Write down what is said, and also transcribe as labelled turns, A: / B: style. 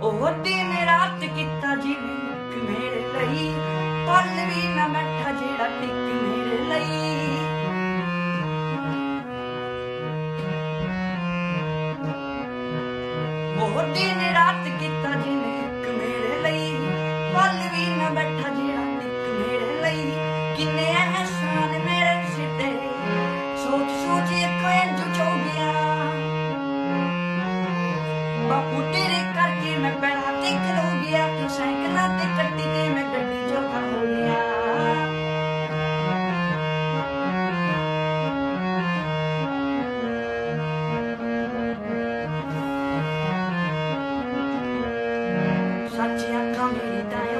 A: ਉਹ ਦਿਨ ਰਾਤ ਕੀਤਾ ਜਿਵੇਂ ਇੱਕ ਮੇਰੇ ਲਈ। ਪਲ ਵੀ ਨਾ ਬੈਠਾ ਜਿਹੜਾ ਟਿਕ ਮੇਰੇ ਲਈ। ਉਹ ਦਿਨ ਰਾਤ ਕੀਤਾ ਜਿਵੇਂ ਇੱਕ ਮੇਰੇ ਲਈ। ਪਲ ਵੀ ਨਾ ਬੈਠਾ ਜਿਹੜਾ ਇੱਕ ਮੇਰੇ ਲਈ। ਕਿੰਨੇ marchia con verità